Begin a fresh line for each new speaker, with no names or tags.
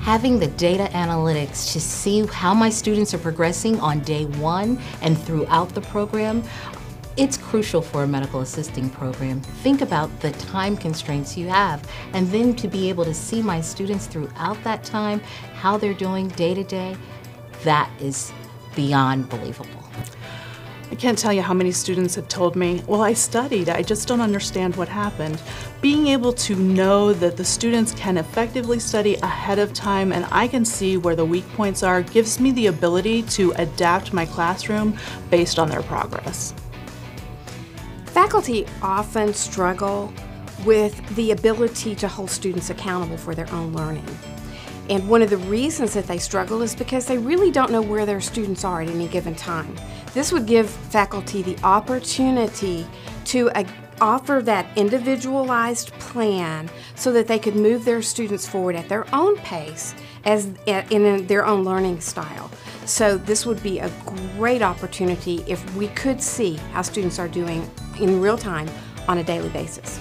having the data analytics to see how my students are progressing on day one and throughout the program, it's crucial for a medical assisting program. Think about the time constraints you have and then to be able to see my students throughout that time, how they're doing day to day, that is beyond believable.
I can't tell you how many students have told me, well, I studied, I just don't understand what happened. Being able to know that the students can effectively study ahead of time and I can see where the weak points are gives me the ability to adapt my classroom based on their progress.
Faculty often struggle with the ability to hold students accountable for their own learning. And one of the reasons that they struggle is because they really don't know where their students are at any given time. This would give faculty the opportunity to uh, offer that individualized plan so that they could move their students forward at their own pace as in their own learning style. So this would be a great opportunity if we could see how students are doing in real time on a daily basis.